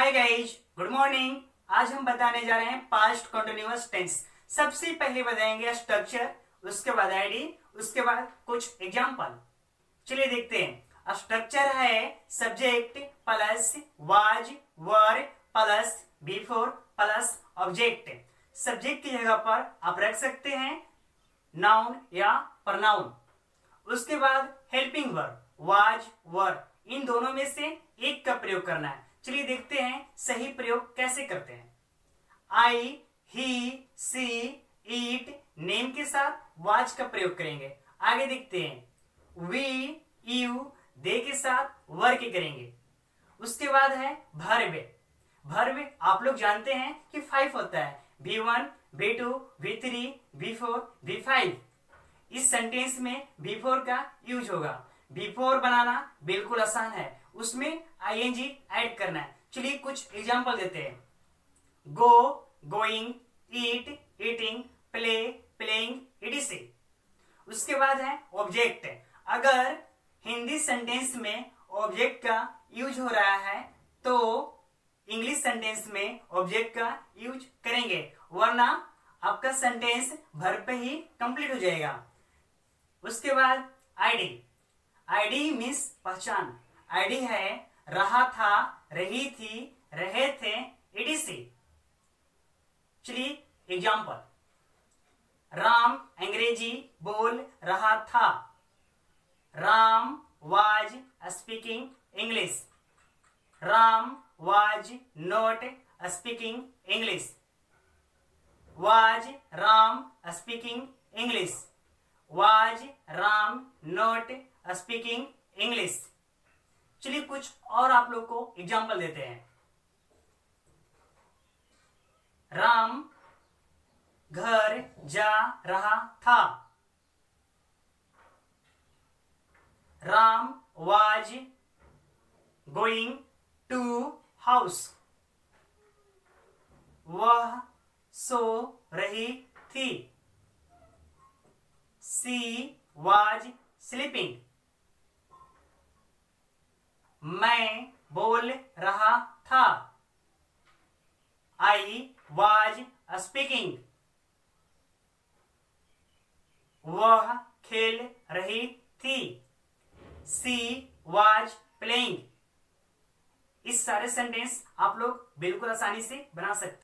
हाय guys good morning आज हम बताने जा रहे हैं पास्ट कंटिन्यूअस टेंस सबसे पहले बताएँगे स्ट्रक्चर उसके बाद आईडी उसके बाद कुछ एग्जांपल चलिए देखते हैं. स्ट्रक्चर है subject plus was were plus before plus object subject की जगह पर आप रख सकते हैं नाउन या प्रनाउन उसके बाद हेल्पिंग वर्ब वाज वर इन दोनों में से एक का प्रयोग करना है. चलिए देखते हैं सही प्रयोग कैसे करते हैं। आई ही सी ईट नेम के साथ वाच का प्रयोग करेंगे। आगे देखते हैं। वी यू दे के साथ वर के करेंगे। उसके बाद है भरवे भरवे आप लोग जानते हैं कि फाइव होता है। V one V two V three V four V five इस सेंटेंस में वी फोर का यूज़ होगा। वी फोर बनाना बिल्कुल आसान है। उसमें आईएनजी ऐड करना है। चलिए कुछ एग्जांपल देते हैं। Go going eat eating play playing etc. उसके बाद है ऑब्जेक्ट अगर हिंदी सेंटेंस में ऑब्जेक्ट का यूज़ हो रहा है तो इंग्लिश सेंटेंस में ऑब्जेक्ट का यूज़ करेंगे। वरना आपका सेंटेंस भर पे ही कंप्लीट हो जाएगा। उसके बाद आईडी आईडी मीन्स पहचान। आईडी है, रहा था, रही थी, रहे थे इडीसी चलिए एग्ज़ाम्पल राम, अंग्रेज़ी, बोल, रहा था। Ram was speaking English Ram was not speaking English was Ram speaking English was Ram not speaking English चलिए कुछ और आप लोग को एग्ज़ाम्पल देते हैं। राम घर जा रहा था। Ram was going to house वह सो रही थी। सी वाज स्लीपिंग मैं बोल रहा था। आई वॉज़ स्पीकिंग वह खेल रही थी। सी वॉज़ प्लेइंग इस सारे सेंटेंस आप लोग बिल्कुल आसानी से बना सकते